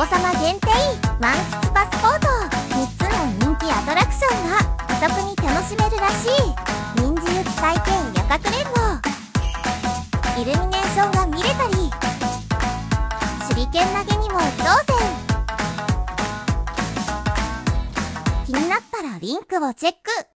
子様限定満喫パスポート3つの人気アトラクションがお得に楽しめるらしい。臨時雪体験夜かくれんぼイルミネーションが見れたり手裏剣投げにも挑戦気になったらリンクをチェック。